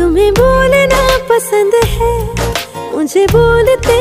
तुम्हें बोलना पसंद है। मुझे बोलते